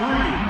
three,